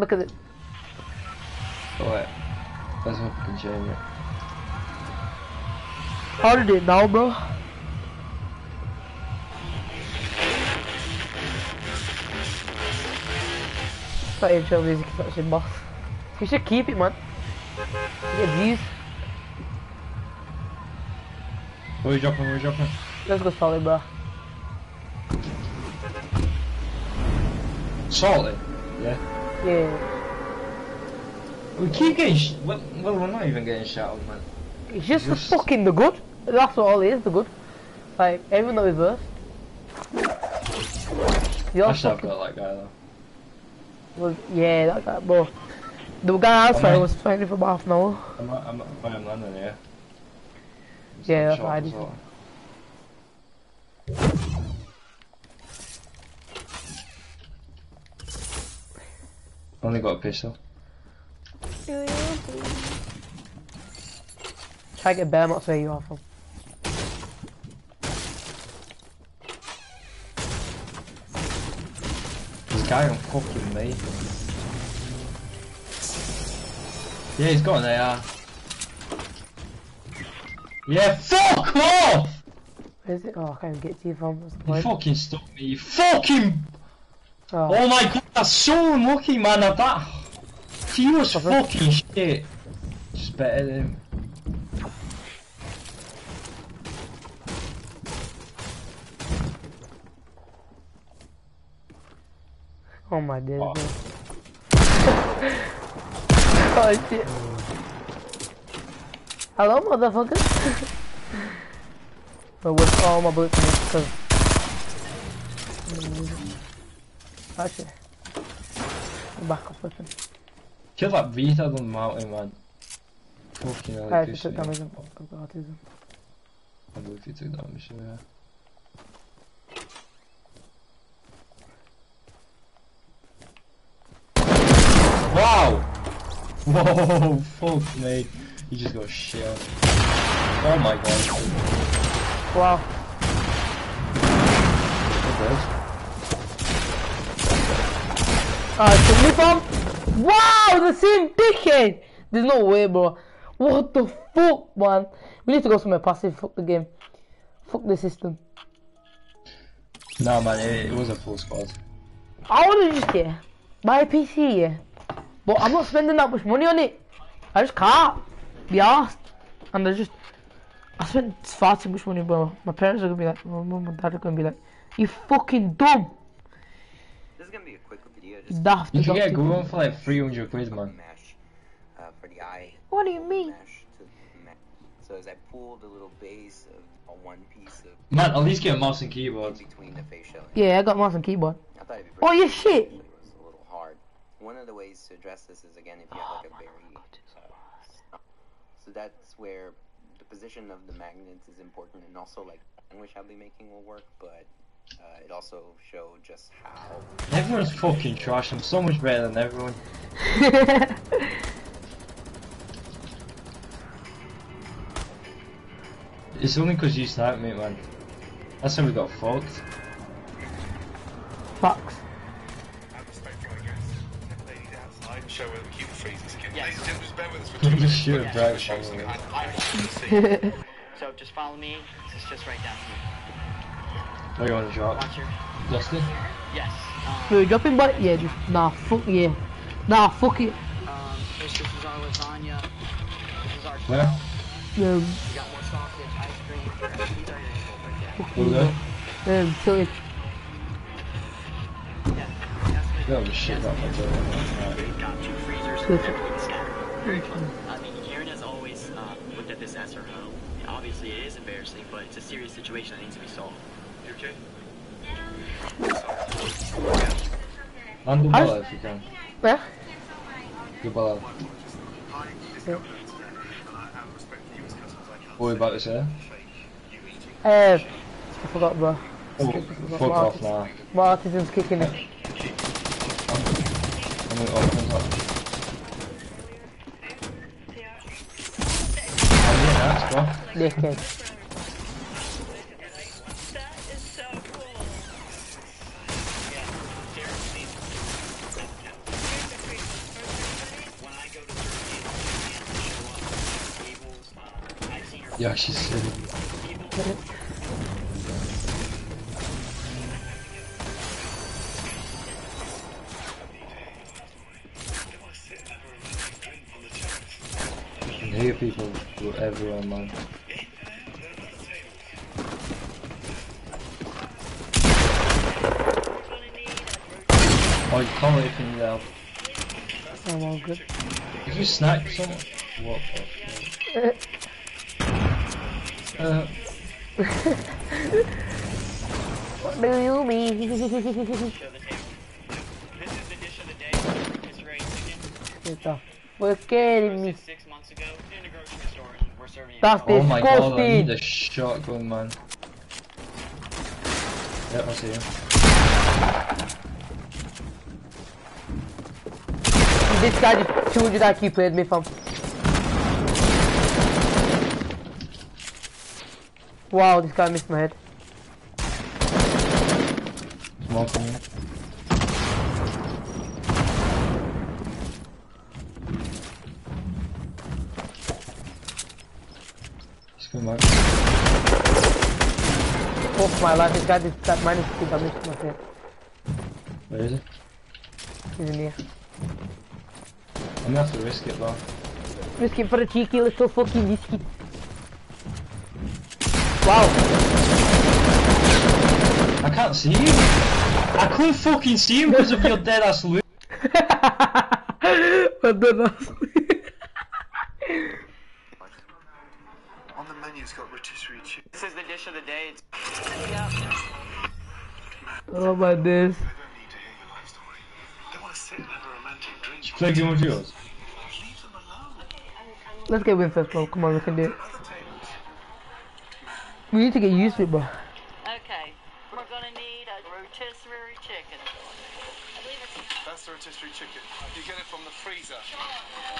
Look at it. Alright. Let's hope we can change it. How did it now, bro? That intro music is actually boss. We should keep it, man. Get views. Where are you dropping? Where are you dropping? Let's go solid, bro. Salty? Yeah. Yeah. We keep getting sh- well, well, we're not even getting shot shouted, man. It's just, Just- the fucking the good. That's what all it is, the good. Like, everyone that we verse. You're I should have got that guy though. was, yeah, that guy, bro. The guy outside was fighting for about half an hour. I'm, I'm, I'm landing here. Yeah, that's what I did. Only got a pistol. Try to get bear mots where you are from. This guy on fucking me. Yeah, he's got an AR. Yeah, fuck off! Where is it? Oh, I can't get to you from. You fucking stopped me, you fucking... Oh, Oh my god, that's so unlucky, man. That, that... Cover. fucking shit. Just better than oh my days, Oh. oh shit. Hello, motherfucker. but with all my bullets in this, because... Actually. Backup weapon. Kill that Vita on the mountain, man. Fucking hell, I it actually took damage of of autism. I believe you took damage, yeah. Wow! Whoa, fuck me. You just got shit. Oh my god. Wow. What Uh, took me from... Wow, the same dickhead! There's no way, bro. What the fuck, man? We need to go somewhere passive. Fuck the game. Fuck the system. Nah, man, it, it was a full squad. I wanna just get buy a PC, yeah. But I'm not spending that much money on it. I just can't be asked. And I just I spent far too much money, bro. My parents are gonna be like, my mum and dad are gonna be like, you fucking dumb. This is gonna be a quick video. You Just daft. You you can get a good one for like 300 quid, man. mesh uh, for the eye. What do you mean? Mesh to mesh. So as I pulled a little base of a one piece of Man, at least get a mouse and keyboard. between the facial. Yeah, I got mouse and keyboard. I thought it'd be Oh, pretty you cool, shit. It was a little hard. One of the ways to address this is again if you have like a very. uh, so that's where the position of the magnets is important, and also like which I'll be making will work, but uh, it also showed just how Everyone's fucking trash. I'm so much better than everyone. It's only because you sniped me, man. That's how we got fucked. Fucks. I'm expecting, I guess, ladies outside and show her the cute freezers kid. Yes. Ladies and gentlemen, just bear with us for You two just minutes. shoot a We're drag gonna show from something it. I- I want you to see. So just follow me. It's just right down here. Where you want to drop? Watch. Dustin? Yes. Um, We're dropping body? Yeah, just, nah, fuck yeah. Nah, fuck it. um, this, this is our lasagna. This is our. Where? Um, We got more sausage, ice cream. These are your right fuck Over you. Um, so it, there. Yeah. That's That was shit that my door. Got two freezers. Good. Everything's scattered. Very fun. I mean, Karen has always uh, looked at this as her home. Obviously, it is embarrassing, but it's a serious situation that needs to be solved. You okay? And the How's- ball if you can. yeah? The ball. I discovered today, and I have respect for you as customers. I can't What about to say? fake. Uh, I forgot, bro. Oh, fuck off now. My autism's kicking it. I'm gonna open it up. Yeah, that's bro. Dickhead. Yeah, she's silly. I hear people do everyone, man. Oh, you if you need help. I'm all good. Did you snipe someone? What the fuck? very chicken. What the fuck kidding me? Roasted six months ago in a grocery store, and we're serving it. That's oh my god, I need a shotgun, man. Yep, I see him. This guy just 200 IQ played me from. Wow, this guy missed my head. Come on, come on. He's coming back. Fuck my life, this guy just got minus 2 damage to my head. Where is he? He's in here. I'm gonna have to risk it though. Risk it for a cheeky little fucking biscuit. Wow. I can't see you. I couldn't fucking see him because of your dead ass loot. what the hell? On the menu, it's got rotisserie chicken. This is the dish of the day. It's oh my days. They don't need to hear your life story. They want to sit and have a romantic drink. Play game of yours. Leave them alone. Let's get win first, bro. Come on, we can do it. We need to get used to it, bro. Okay, we're gonna need a rotisserie chicken. I believe it's That's the rotisserie chicken. You get it from the freezer.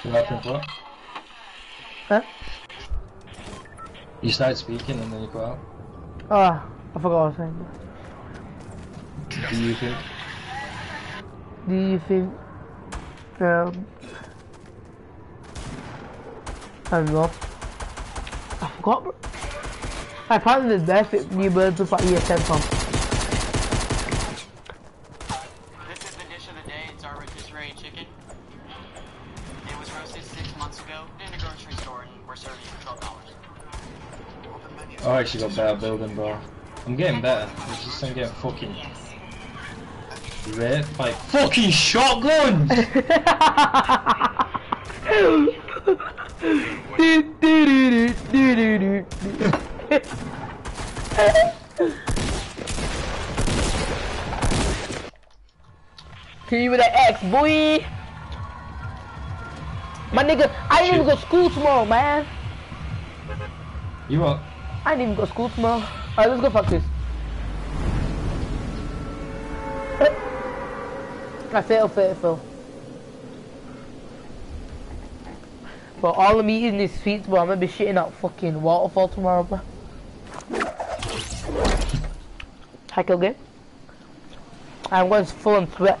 You laughing what? Huh? You started speaking and then you go out. Ah, I forgot what I was saying. Do you think? Do you think, um, I don't. I forgot. I apparently the best fit new birds up at ESN from. I actually got better building, bro. I'm getting better. It's just I'm getting fucking raped by fucking shotguns. Can you with that X, boy? My nigga, I ain't even go to school tomorrow, man. you what? I ain't even go to school tomorrow. Alright, let's go fuck this. I fail, fail, fail. But all I'm eating is sweets, but I'm gonna be shitting out fucking waterfall tomorrow, bro. Kill game. I'm going full on sweat.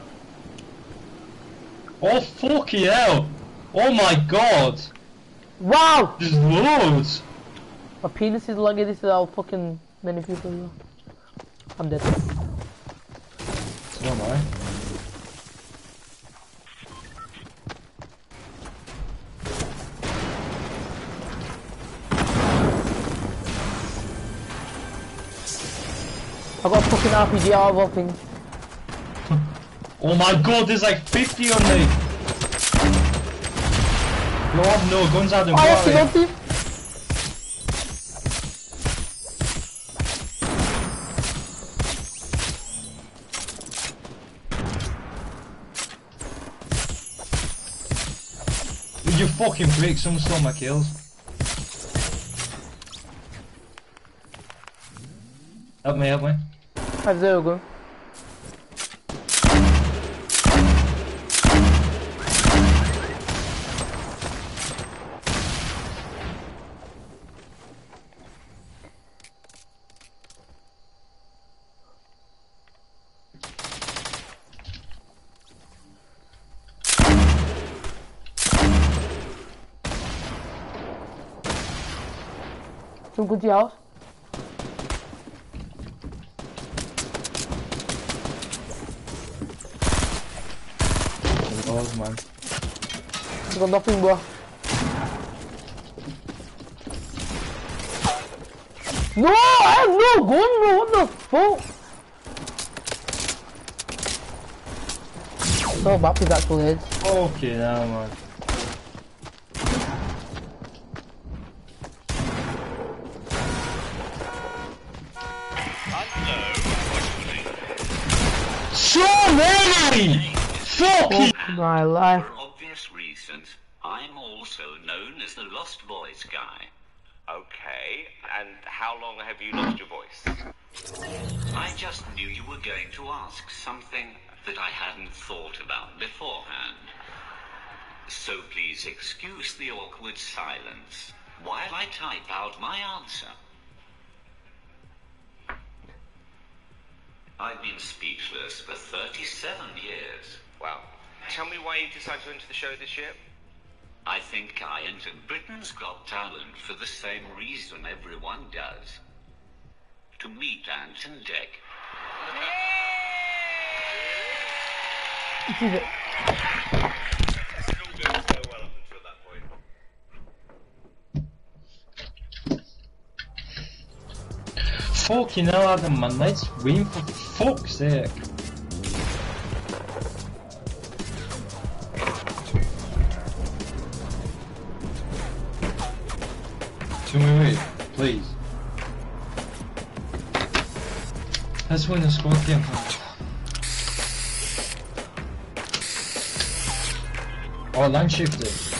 Oh fucking hell! Oh my god! Wow! There's loads! My penis is longer, this is how fucking many people know. I'm dead. So am I. I got a fucking RPG out of all things. Oh my god, there's like 50 on me! You have no guns, Adam. Oh, I have to at go it. to You fucking prick, someone stole my kills. Help me, help me. I have zero go. Some good to your house. Oh man. I got nothing, bro. No, I have no gun, bro. What the fuck? So bad with actual heads. Okay now man. So many! Fucking Fuck my life. For obvious reasons, I'm also known as the Lost Boys guy. Okay, and how long have you lost your voice? I just knew you were going to ask something that I hadn't thought about beforehand. So please excuse the awkward silence while I type out my answer. I've been speechless for 37 years. Well, tell me why you decided to enter the show this year. I think I entered Britain's Got Talent for the same reason everyone does. To meet Ant and Dec. This is it. Fucking hell Adam man, let's win for fuck's sake. We wait, please? Let's win the squad game. Oh, line shifted.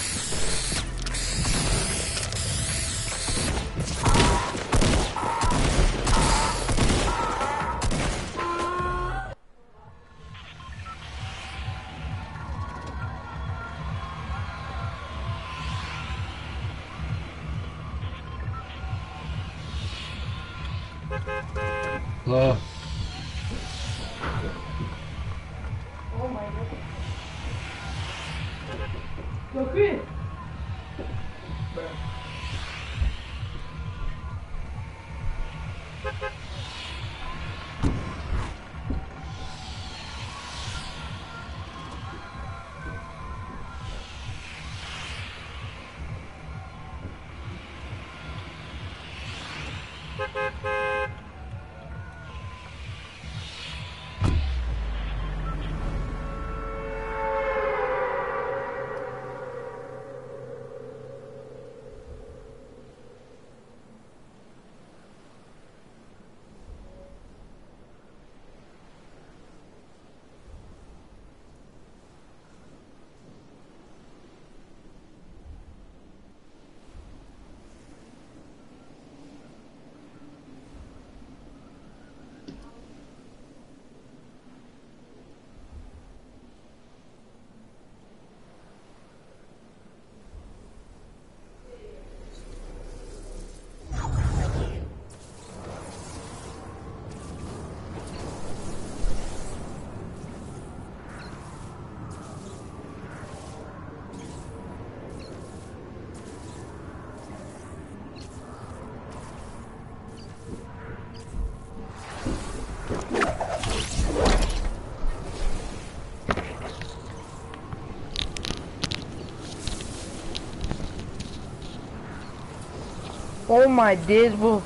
Oh my days, bro.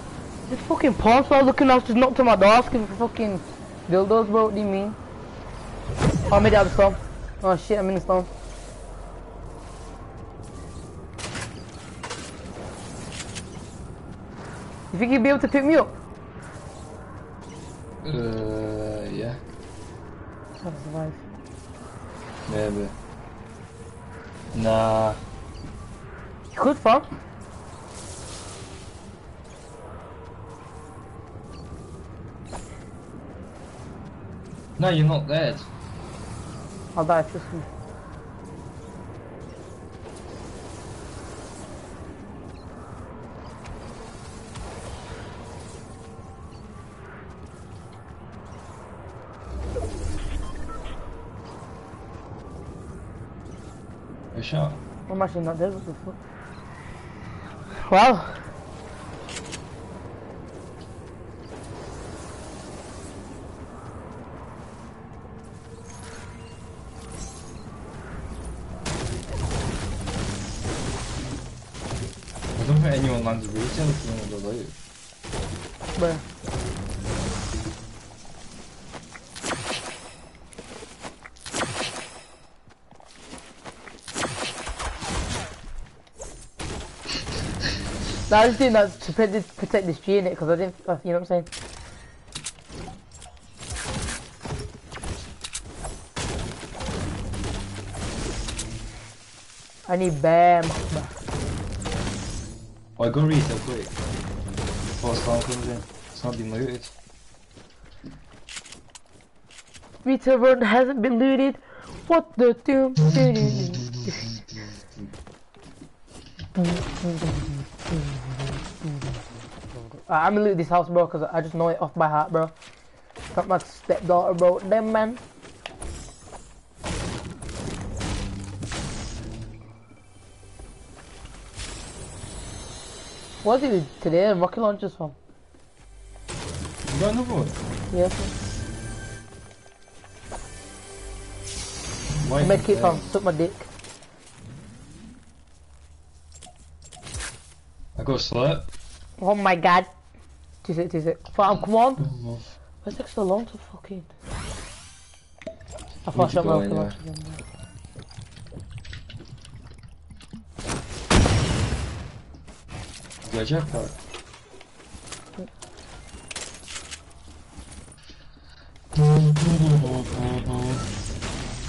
This fucking porn star looking out just knocked on my door asking for fucking dildos, bro. What do you mean? Oh, maybe I'm storm. Oh shit, I'm in the storm. You think you'd be able to pick me up? Uh, yeah, I'll survive. maybe. Nah. You could, fam. No, you're not dead. I'll die, trust me. A shot. I'm actually not dead, what the fuck? Wow. Anyone if you want to go loot. Bruh. No, I was doing that to protect this, protect this G in it because I didn't, you know what I'm saying? I need BAM. Oh, go retail quick. Before storm comes in. It's not been looted. Retail Row hasn't been looted. What the doom? I'm gonna loot this house, bro, because I just know it off by heart, bro. Got my stepdaughter, bro. Them man. What's it today? Rocket launchers from? You got another one? Yes. Why Medkit yeah. from suck my dick. I got slurp. Oh my god. Is it? Is it? Fam, oh, come on. Why it so long to fucking? I thought I shot my rocket launcher again. You got a jetpack.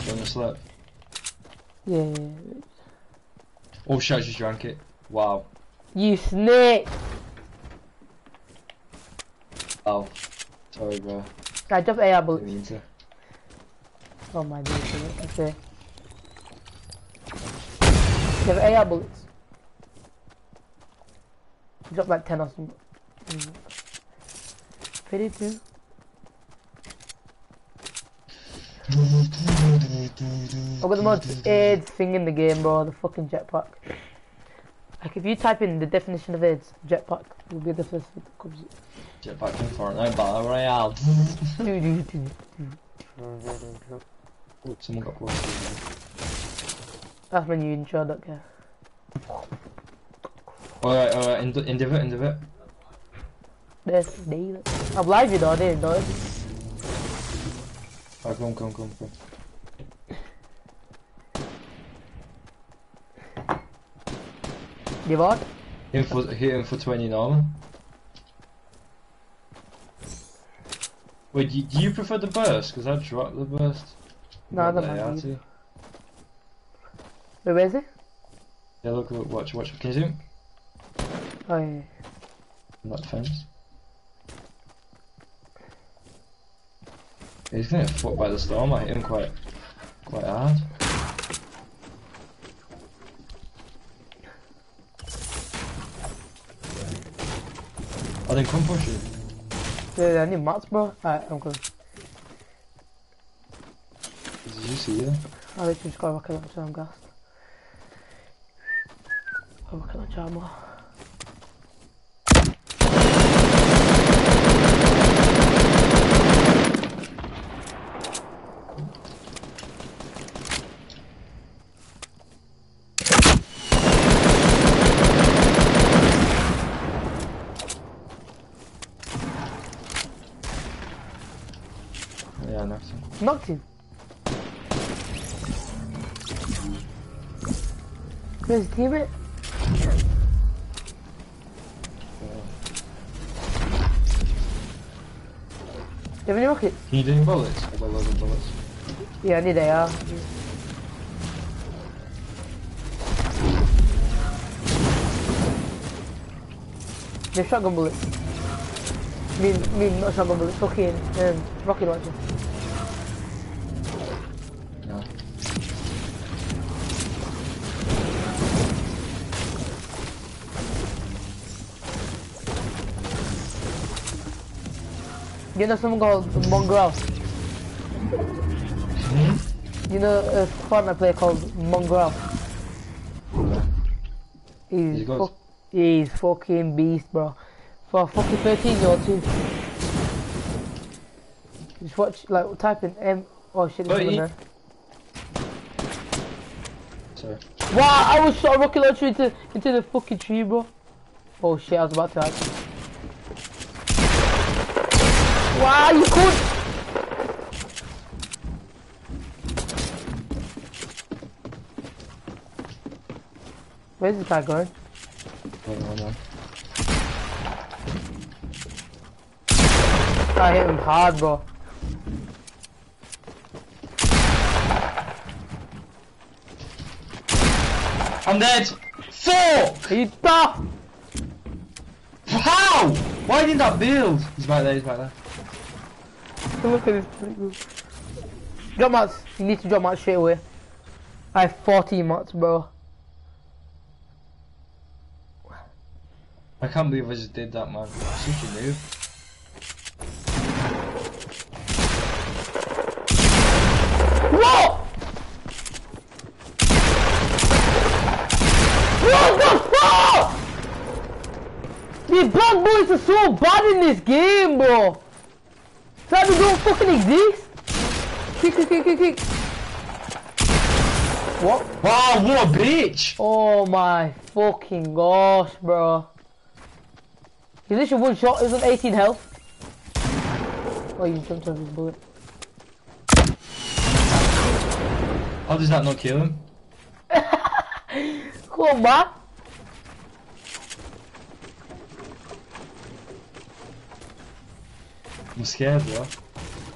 You want a slurp? Yeah. Oh shit, I just drank it. Wow. You snake! Oh. Sorry, bro. I just AR Didn't bullets. Oh my god, okay. You have AR bullets. Drop like 10 or something. Mm. 32. I've got the most AIDS thing in the game, bro. The fucking jetpack. Like, if you type in the definition of AIDS, jetpack will be the first thing that comes up. Jetpack in Fortnite Battle Royale. Oh, someone got close. That's my new intro, I don't care. Alright, alright, in, in divot, in divot. There's deal. I'm live, you know, I didn't know it. Oh, come, come, come, come. You what? Hit him for, hit him for 20 normal. Wait, do you, do you prefer the burst? Because I dropped the burst. No, I don't the mind. Wait, where is it? Yeah, look, look, watch, watch. Can you zoom? Oh, On that fence. He's gonna get fucked by the storm. I hit him quite, quite hard. Oh, I didn't come push it. Yeah, yeah, I need mats, bro. Alright, I'm good. Did you see that? I literally just got a rocket launcher, I'm gassed. A rocket launcher ammo. Yeah, nothing. Knocked him. Where's his teammate? Do you have any rockets? Can you do any bullets? I got loads of bullets. Yeah, I need AR. The shotgun bullets. mean, mean not shotgun bullets, fucking um, rocket launcher. You know someone called Mongrel? You know a Fortnite player called Mongrel? He's, He goes. he's fucking beast, bro. For a fucking 13 year old too. Just watch, like, type in M. Oh shit, there's someone he- there. Sorry. Wow, I was shot a rocket launcher into, into the fucking tree, bro. Oh shit, I was about to ask. Wow, you could. Where's this guy going? Hold on, man. I hit him hard, bro. I'm dead! Four! He! How? Why didn't that build? He's right there, he's right there. Look at this. Drop mats. You need to drop mats straight away. I have 14 mats, bro. I can't believe I just did that, man. Such a move. What? What the fuck? The bad boys are so bad in this game, bro. That don't fucking exist. Kick, kick, kick, kick, kick. What? Wow, what a bitch! Oh my fucking gosh, bro. He's literally one shot, he's on 18 health. Oh, you jumped over his bullet. How does that not kill him? Come on, man. I'm scared, bro.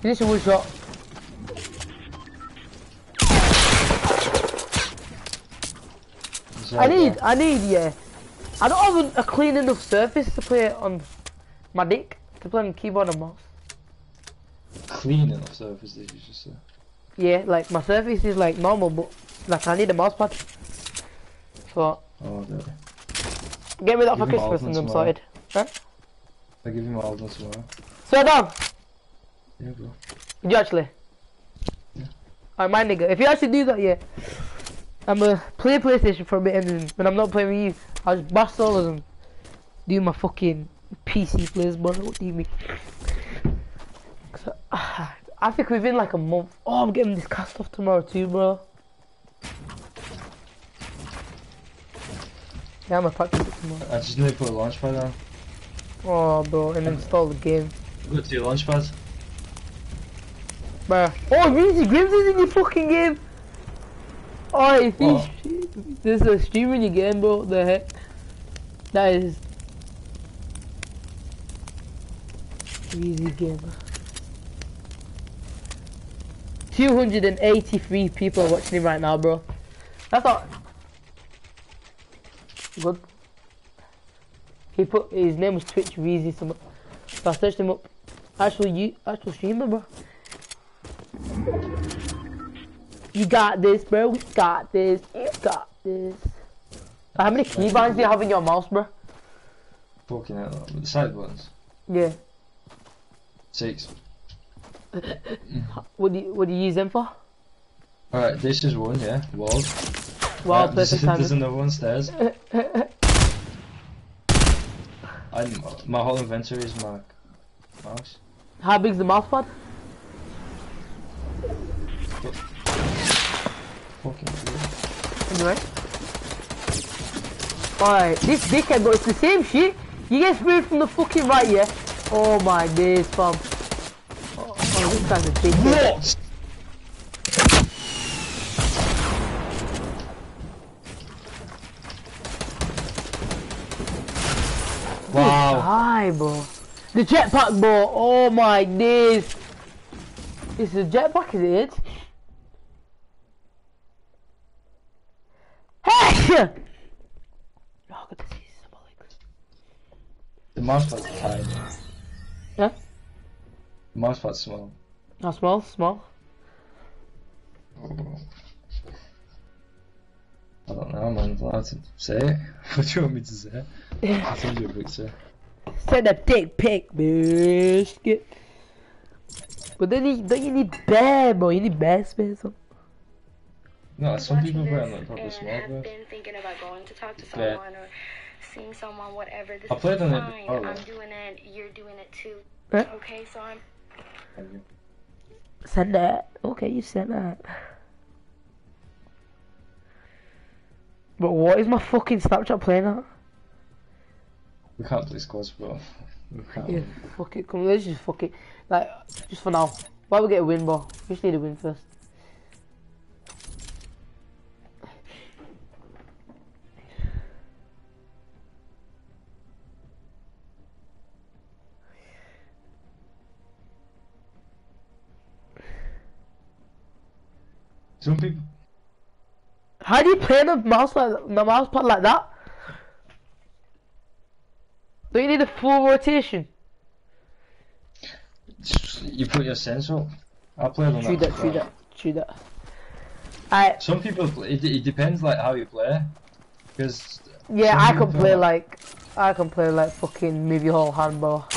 He's literally one shot. I need. I need, yeah. I don't have a, a clean enough surface to play on my dick. To play on keyboard and mouse. Clean enough surface, did you just say? Yeah, like my surface is like normal, but like I need a mouse pad. So, Oh, there. get me that for Christmas and I'm sorted. Huh? I'll give him all done tomorrow. So down. Yeah, bro. You actually? Yeah. Alright, my nigga. If you actually do that, yeah. I'm gonna play PlayStation for a bit and then when I'm not playing with you, I'll just bust all of them. do my fucking PC plays, bro. What do you mean? I, I think within like a month. Oh, I'm getting this cast off tomorrow too, bro. Yeah, I'm gonna practice it tomorrow. I just need to put a launch pad on. Oh, bro, and install the game. Go to your launch pads. Bruh. Oh, Reezy Grims is in your fucking game. Oh, he's there's a stream in your game, bro. The heck? That is Reezy Gamer. 283 people are watching him right now, bro. That's not good. He put his name was Twitch Reezy. Some, so I searched him up. Actual you, actual streamer, bro. You got this, bro. We got this. You got this. How many keybinds do you have in your mouse, bro? Fucking hell. The side ones? Yeah. Six. What do you what do you use them for? Alright, this is one, yeah. Walls. Wow, Yeah, there's, perfect there's another one stairs. I'm, my whole inventory is my mouse. How big's the mouse pad? Cool. Anyway. Alright, this dickhead, but it's the same shit. You get sprayed from the fucking right, yeah? Oh my days, fam. Oh, oh this guy's a dickhead. What? Wow. Hi, bro. The jetpack, bro. Oh my days. This is the jetpack, is it? Hey! Oh, good to see Alex. The mouse pad's tiny. Yeah? The mouse pad's small. Not small, small. I don't know, man. I'm allowed to say it. What do you want me to say? I'll send you a picture. Send a dick pic, biscuit. But then you, don't you need bear, bro? You need bear space. huh? No, some people watching wear this like proper and small have bros. been thinking about going to talk to Yeah. someone or seeing someone, whatever. This I is played on it fine. before, I'm though. doing it. You're doing it too. Yeah. Okay, so I'm. Send that. Okay, you send that. But what is my fucking Snapchat playing at? We can't play squads, bro. We can't. Yeah, fuck it. Come, on, let's just fuck it. Like, just for now. Why we get a win, bro? We just need a win first. Some people. How do you play the mouse like the mouse pad like that? Don't you need a full rotation? You put your sense up. I played on True that. that, true that, true that. I Some people, play- it, it depends like how you play. Because yeah, I can play don't. like I can play like fucking move your whole handball.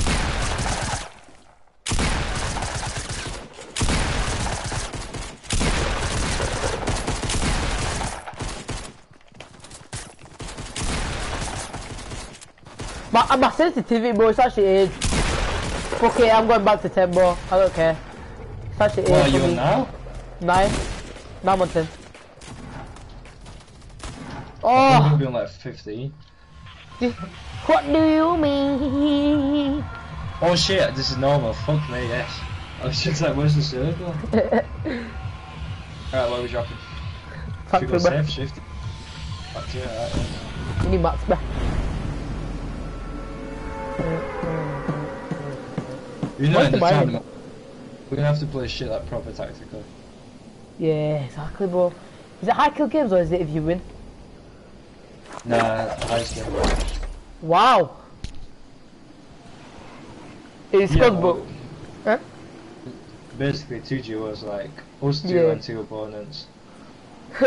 My, uh, my sensitivity, bro, it's actually age. Fuck it, I'm going back to 10, bro. I don't care. It's actually what are you on me. now? Nine. Now I'm on 10. Oh, you'll be on like 15. what do you mean? Oh shit, this is normal. Fuck me, yes. I was just like, where's the circle? Alright, where are we dropping? Should Fuck we me, go bro. shift? Back to it, alright. yeah. We need max back. You know, in the tournament, we're gonna have to play shit like proper tactical. Yeah, exactly, bro. Is it high kill games or is it if you win? Nah, high skill. Wow. It's Yeah, good, well, bro. Huh? Basically, 2G was like, us two Yeah. and two opponents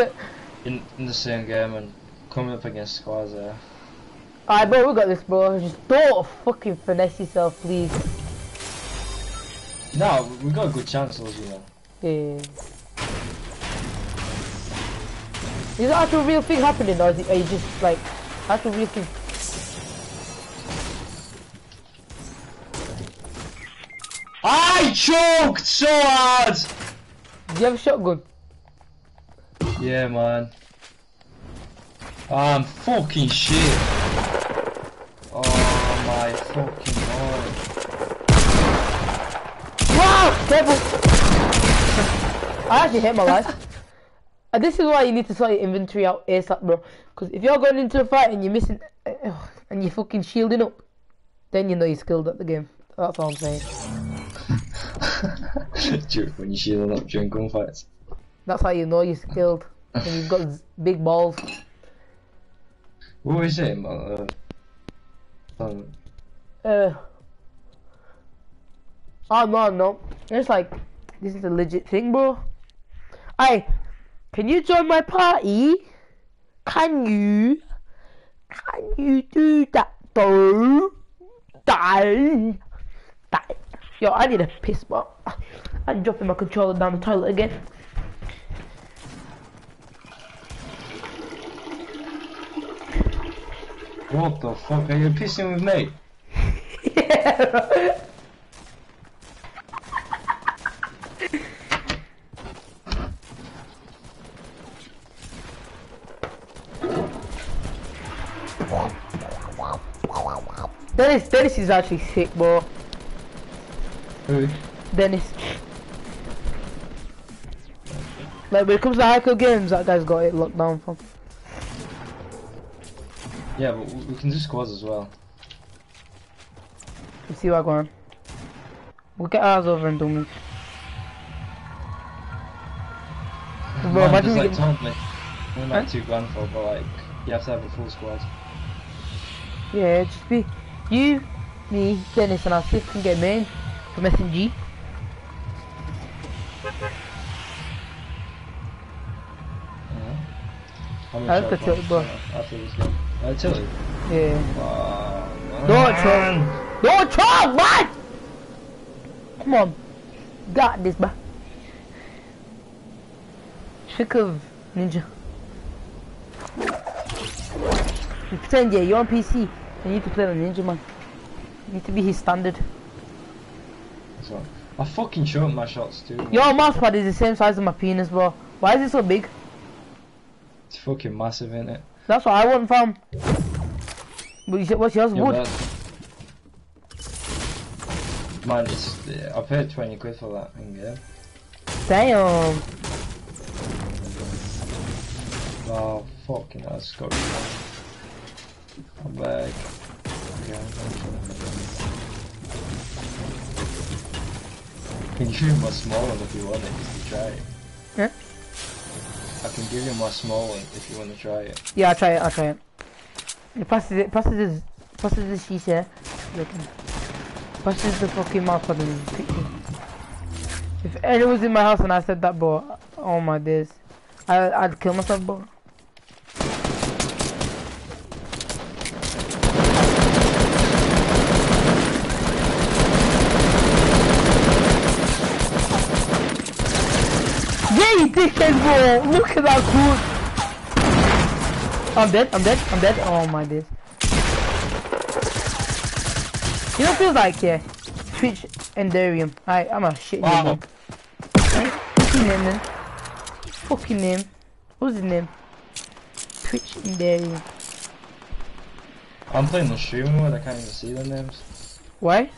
in, in the same game and coming up against squads there. Alright, bro, we got this, bro. Just don't fucking finesse yourself, please. No, we got a good chance, you know. Yeah. Is that actual real thing happening, or is it, are you just like actual real thing? I choked so hard! Do you have a shotgun? Yeah, man. I'm fucking shit. Oh my fucking god. Wow! Careful! I actually hate my life. And this is why you need to sort your inventory out ASAP, bro. Because if you're going into a fight and you're missing, uh, and you're fucking shielding up, then you know you're skilled at the game. That's all I'm saying. When you're shielding up during gunfights. That's how you know you're skilled. And you've got big balls. What was it, man? Uh, um, Uh. Oh no, no. It's like this is a legit thing, bro. Hey, can you join my party? Can you? Can you do that, though? Die. Die. Yo, I need a piss, bro. I'm dropping my controller down the toilet again. what the fuck? Are you pissing with me? Dennis, Dennis is actually sick, bro. Who? Dennis. Like when it comes to hardcore games, that guy's got it locked down from. Yeah, but we we can do squads as well. See what going on. We'll get ours over and done with. Bro, Man imagine just we like get- told me. Only like Huh? two grand for, but like, you have to have a full squad. Yeah, just be you, me, Dennis, and our sis can get main from many I at it, points, bro. After this game. Uh, Tilly. Yeah. Wow. Don't man. Try. Don't try, man! Come on. Got this, man. Trick of Ninja. You pretend, yeah, you're on PC. You need to play on Ninja, man. You need to be his standard. So, I fucking shot my shots too. man. Your mouse pad is the same size as my penis, bro. Why is it so big? It's fucking massive, innit? That's what I want, fam. But you said, what's yours? Yeah, Wood? It's, I paid 20 quid for that in game. Damn. Oh, fucking hell, got I'm back. Yeah, I can give you my small one if you want it, just to try it. Yeah? I can give you my small one if you want to try it. Yeah, I'll try it, I'll try it. Yeah, Pass it, pass it this, pass it this shisha. Looking. Pass it the fucking mouth on. If anyone was in my house and I said that, bro, oh my days. I, I'd kill myself, bro. Yeah, you dickhead, bro! Look at that cool! I'm dead, I'm dead, I'm dead. Oh my days. You know feels like, yeah? Twitch Enderium. Alright, I'm a shit Wow. name. Fucking name, man. Fucking name. What's his name? Twitch Enderium. I'm playing the stream mode, I can't even see the names. Why?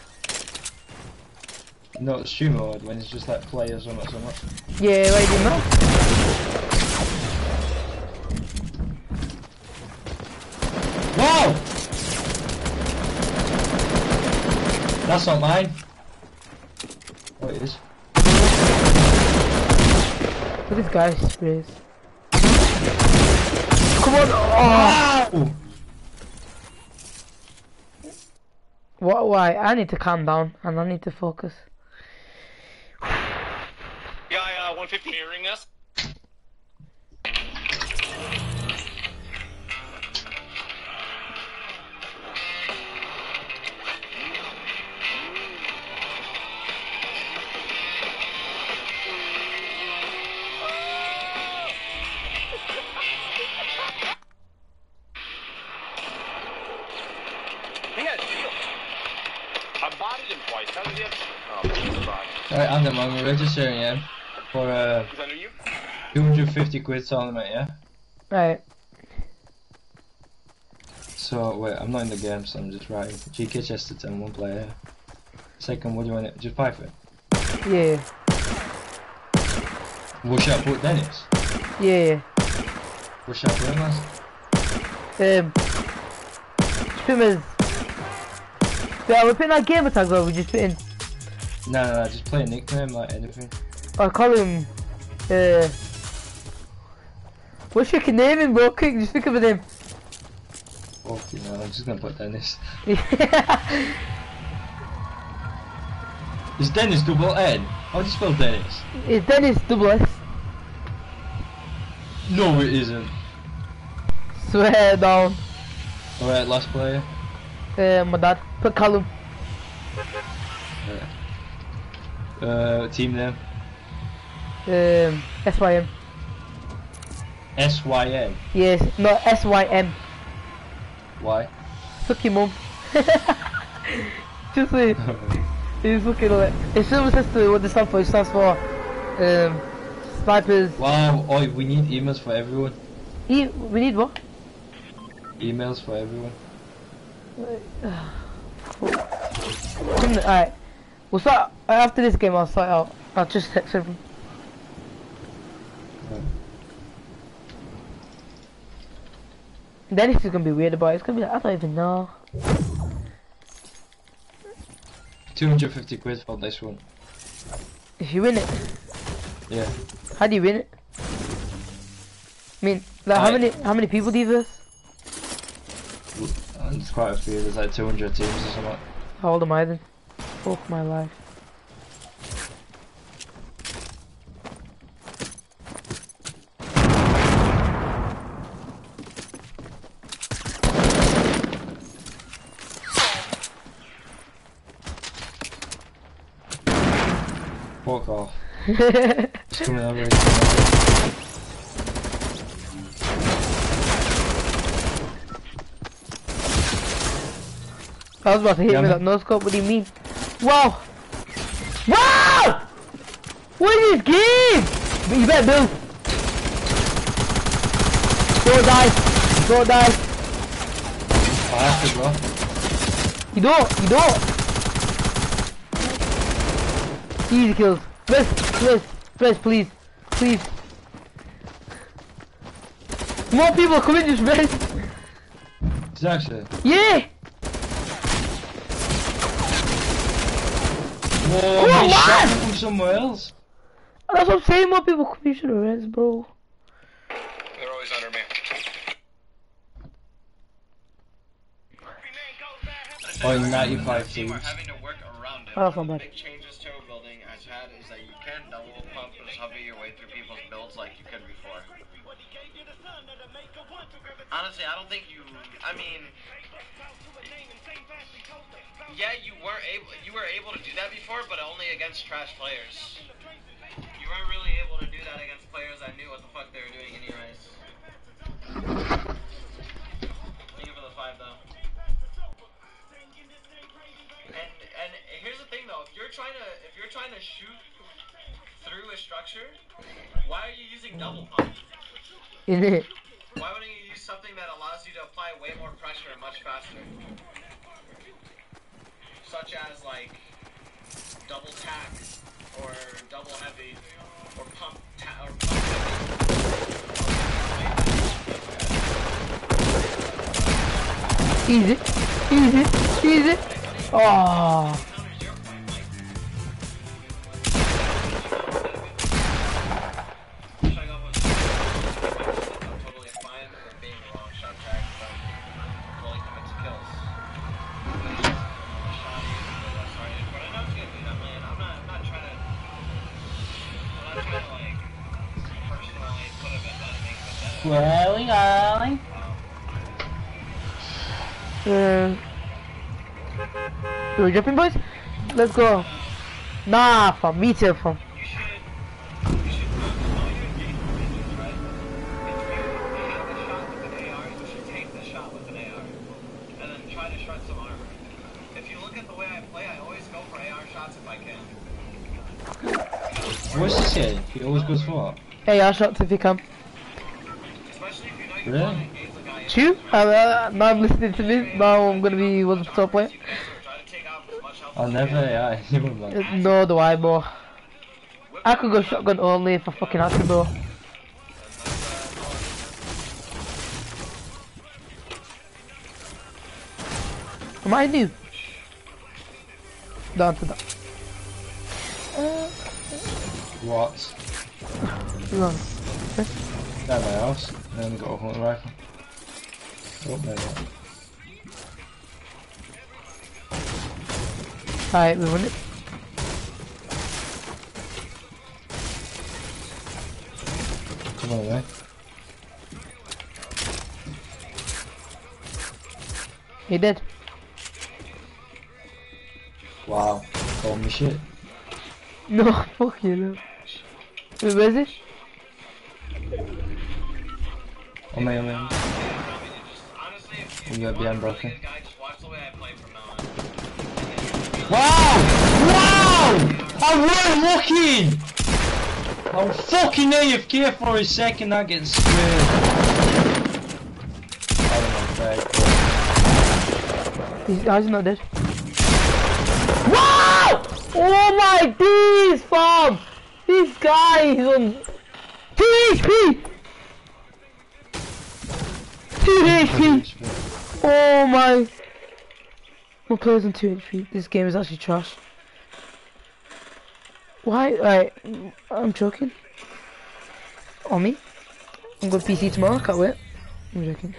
No, it's stream mode when it's just like players so much, so much. Yeah, why do you know? Whoa! That's not mine. Oh, it is. Look at this guy's sprays. Come on! Oh! Ow! What? Why? I need to calm down and I need to focus. Guy, uh, 150 hearing us. Registering yeah, for uh, Is that you? 250 quid tournament, yeah? Right. So, wait, I'm not in the game, so I'm just writing. GK Chesterton, one player. Second, what do you want it? Just buy for it. Yeah. What should I put Dennis? Yeah. What should I put him as? Um. Swimmers. Yeah, we're putting our gamer tags or we're just putting. No, no, no, just play a nickname, like anything. I call him. Uh. What's your name him, bro? Quick, just think of a name. Fucking hell, I'm just gonna put Dennis. Is Dennis double N? How do you spell Dennis? Is Dennis double S. No, it isn't. Swear down. Alright, last player. Uh, my dad. Put Callum. Uh, team name. Um, SYM. S-Y-N. Yes, no, SYM. Why? Fuck your mum. Just say, he's fucking like, it still says to what this stands for, it stands for, um, snipers. wow, oh, we need emails for everyone. E, we need what? Emails for everyone. Alright. We'll start, after this game I'll start out. I'll just text everyone. Dennis is gonna be weird about it. It's gonna be like, I don't even know. 250 quid for this one. If you win it, Yeah. how do you win it? I mean, like, how many how many people do? And there's quite a few, there's like 200 teams or something. How old am I then? Fuck my life. Fuck off. It's coming over here. I was about to hit Yeah, me with that no scope. What do you mean? Wow! Wow! What is this game? You better build. Don't die. Don't die. I have to, bro. You don't, you don't. Easy kills. Rest, rest, rest, please. Please. More people coming, just rest. Exactly. Yeah! Whoa, Come on, he shot from somewhere else. That's what I'm saying, more people coming, you should have rest, bro. They're always under me. Oh, 95 We're teams. having to work around it. Oh, that's not One of bad. the Big changes to a building I've had is that you can't double pump or hover your way through people's builds like you could before. Honestly, I don't think you. I mean, yeah, you weren't able. You were able to do that before, but only against trash players. You weren't really able to do that against players that knew what the fuck they were doing anyways. Thank you for the five though. And and here's the thing though, if you're trying to if you're trying to shoot through a structure, why are you using double pump? Why wouldn't you use something that allows you to apply way more pressure much faster? Such as like double tack or double heavy or pump ta- or pump. Easy. Easy. Easy. Oh. The AR, uh, you should take the shot with the AR and then try to shut some If you look at the way I play, I always go for AR shots if I can. What's he say? He always goes for AR shots if you can. Especially if you know you Really? want to engage the guy in Chew? Uh, uh, now I'm listening to this. Now I'm gonna be one of the top player. you guys are trying to take out as much health I'll never, yeah, you wouldn't like. No, do I, bro. I could go shotgun only if I fucking had to, bro. Am I new? Down to that. What? Wrong. At my house. And got a hunting rifle. Oh, there we go. Alright, we won it. Come on, man. He did. Wow. Call me shit. No, fuck you, no. Where is it? The way I play from now on. Wow! Wow! I wasn't looking! I'm fucking AFK for a second, that gets squared. Oh my god. He's, not dead? Wow! Oh my days, fam! This guy is on 2 HP! 2 HP! Oh my! My player's on 2 HP. This game is actually trash. Why? Right, I'm joking. On me. I'm going PC tomorrow, can't wait. I'm joking.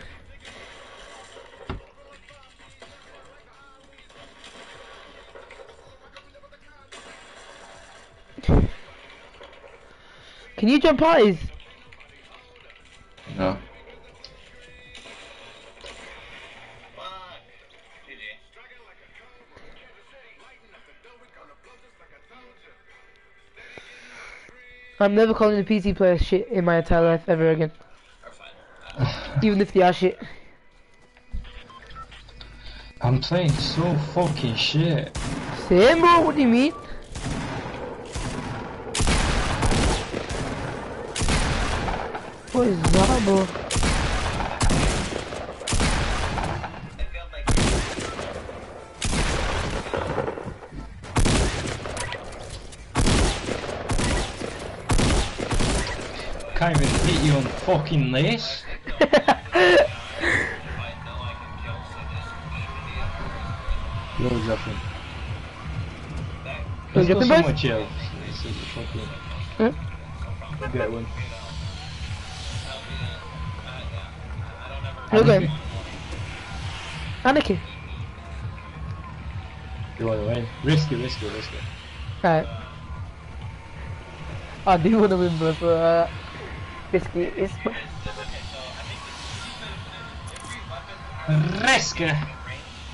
Can you jump parties? I'm never calling a PC player shit in my entire life ever again. Even if they are shit. I'm playing so fucking shit. Same bro, what do you mean? What is that bro? Can't even hit you on fucking lace. No jumping. No Let's go jumping, somewhere boys? chill. This is fucking. Hmm? Get one. Look at him. Anakin. You wanna win? Risky, risky, risky. Right. I do want to win, but uh, risky is. Risky!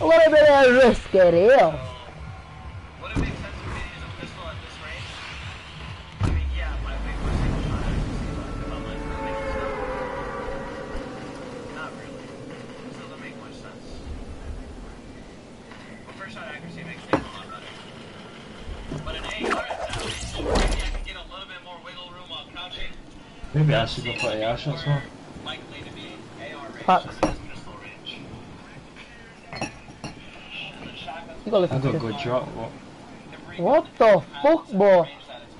A little bit of risk it is. Maybe I should go play air shots more. Likely to be AR Facts. versus pistol range. The shotgun's You gotta I got a good drop. What? What the fuck, bro?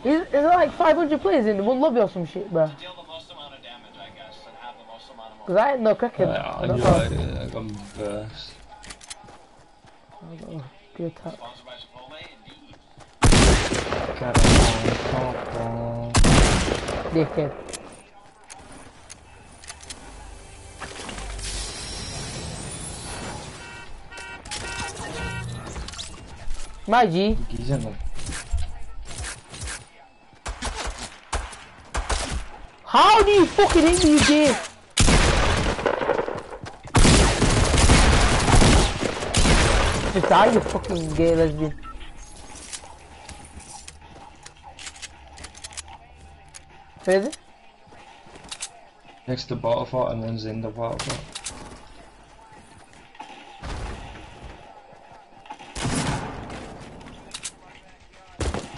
Is, is there like 500 players in the one lobby or some shit, bro? deal the most amount of damage, I guess, and have the most amount of Cause I ain't no cracking. Uh, I knew. I, got burst. I got a Good attack. Sponsored There. How do you fucking hit me, gay? Just die, you fucking gay lesbian. Where is? Next to fort and then in the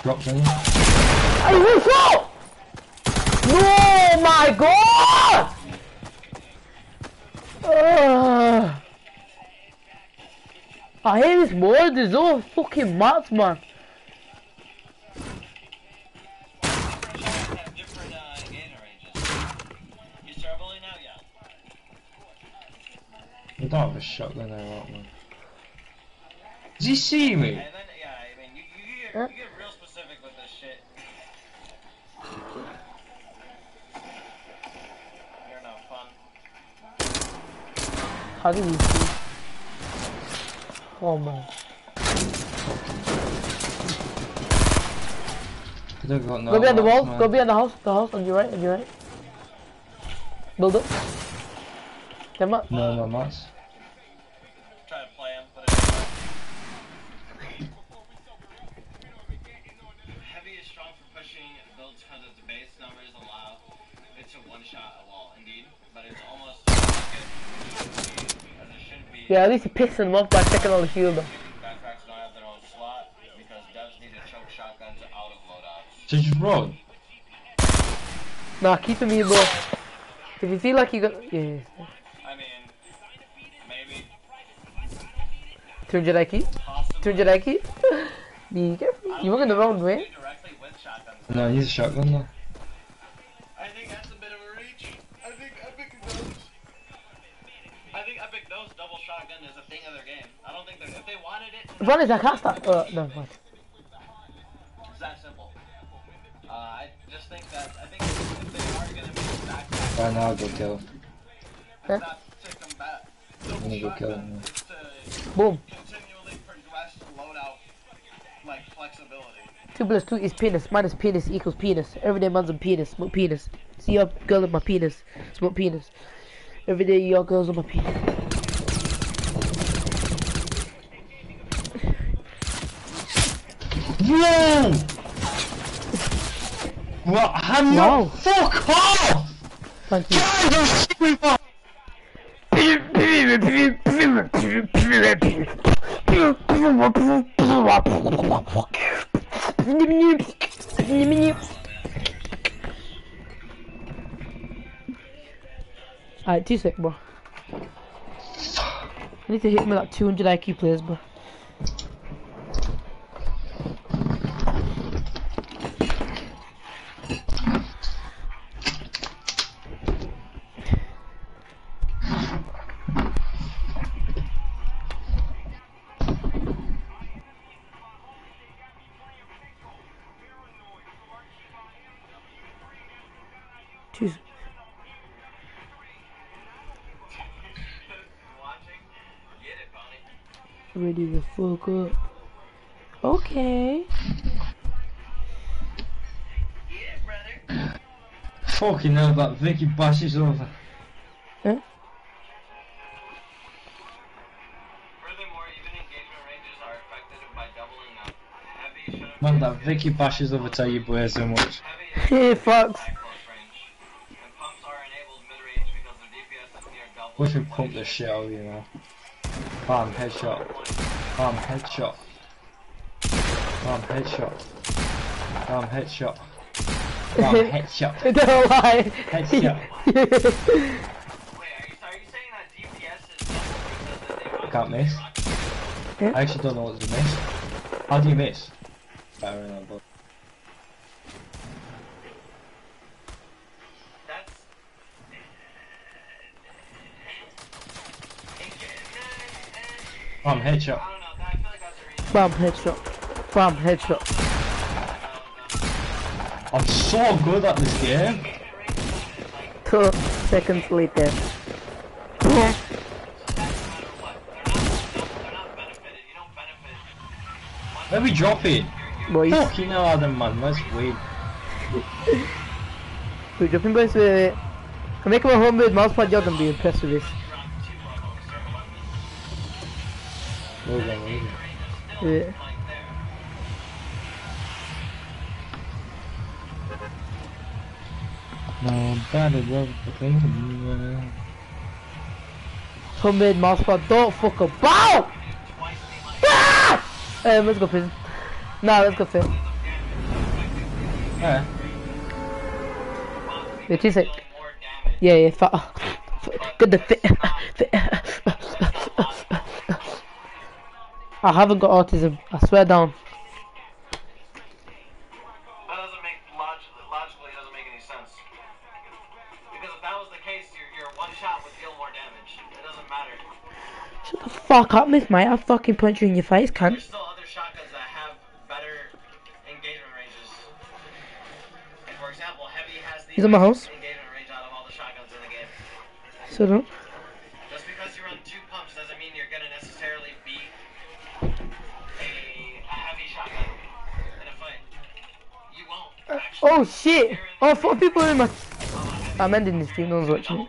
bottle fort. Drops in. Hey, what's up? No, my God! Ugh. I hate this more. There's all fucking mats, man. have different uh, engagement ranges. You start bullying now? Yeah. We don't have a shotgun there, right, man. Does he see me? And then, yeah, I mean, you, you, get, you get real specific with this shit. You're no fun. How do you see? Oh man. I no Go behind the wall. man. Go behind the house. The house on your right. On your right. Build up. Them up. No, no mats. Try to play him, but it's Heavy is strong for pushing builds because its base numbers allow it to one-shot a wall, indeed. But it's almost as good as it should be. Yeah, at least you're pissing them off by checking all the shield. though. Backpacks don't have their own slot because devs need to choke shotguns out of loadouts. So just run. Nah, keep him here, bro. If you feel like you got, yeah, I mean, maybe. 200 IQ, 200 IQ. Be careful. You were in the wrong way. No, he's a shotgun though. Thing of their game. I don't think they're, if they wanted it, Run is I can't. Uh, no, what? it's that simple. Uh, I just think that I think if they are gonna be back, Right now, I'll go kill him. Huh? not to combat I'm gonna go kill him. Boom. continually progress loadout like flexibility. Two plus two is penis. Minus penis equals penis. Every day man's on penis. Smoke penis. See your girl on my penis. Smoke penis. Every day your girls on my penis. Whoa! What? I'm Wow. not. Fuck off! Thank you. Guys, I'm shooting for- Alright, two sec, bro. I need to hit me like 200 IQ players, bro. Ready to fuck up. Okay. Yeah. Fucking hell, that Vicky bashes over. Huh? Furthermore, even engagement ranges are affected by doubling up. Heavy should Man, that Vicky bashes over tell you boy so much. Hey, fucks. at close range. And pumps are enabled mid-range because their DPS is near double. We should pump this shit out, you know. Bam, headshot. Bam, headshot. Bam, headshot. Bam, headshot. Bam, headshot. Don't lie. Headshot. Wait, are you, are you saying that DPS is double because they Can't miss. Yeah. I actually don't know what to miss. How do you miss? Better than that, but That's. Bam, headshot. I don't know. I feel like that's the headshot. Bam, headshot. Bam, headshot. I'm so good at this game. Two seconds later. Let me drop it? Boys, Fucking hell, Adam, man. Let's win. we're dropping boys with it. Can make him a homemade mousepad, you're gonna be impressed with this. Yeah. No, the thing. Homemade mousepad, don't fuck about! Ah! Um, let's go prison. Nah, let's go fit. Yeah. Wait, two sec. Yeah, yeah, fat. Good to fit. I haven't got autism, I swear down. That doesn't make logically, logically doesn't make any sense. Because if that was the case, your your one shot would deal more damage. It doesn't matter. Shut the fuck up, Miss Mate. I'll fucking punch you in your face, cunt. Still other shotguns that have better engagement ranges. And for example, heavy has the He's in my house. engagement range out of all the shotguns in the game. So don't. Oh shit! Oh, four people in my. I'm ending this stream, no one's watching.